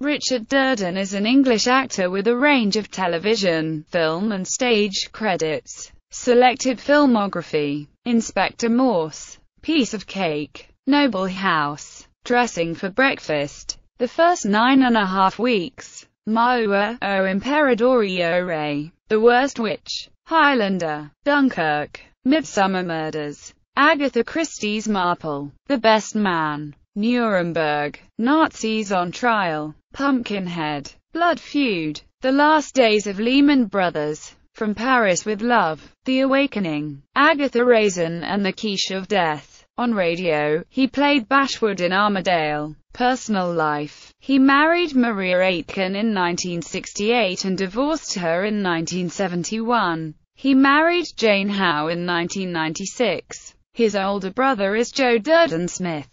Richard Durden is an English actor with a range of television, film and stage credits. Selected filmography. Inspector Morse. Piece of Cake. Noble House. Dressing for Breakfast. The First Nine and a Half Weeks. Maua, O Imperador Rei. The Worst Witch. Highlander. Dunkirk. Midsomer Murders. Agatha Christie's Marple. The Best Man. Nuremberg. Nazis on Trial. Pumpkinhead. Blood Feud. The Last Days of Lehman Brothers. From Paris with Love. The Awakening. Agatha Raisin and the Quiche of Death. On radio, he played Bashwood in Armadale. Personal life. He married Maria Aitken in 1968 and divorced her in 1971. He married Jane Howe in 1996. His older brother is Joe Durden Smith.